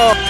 Oh.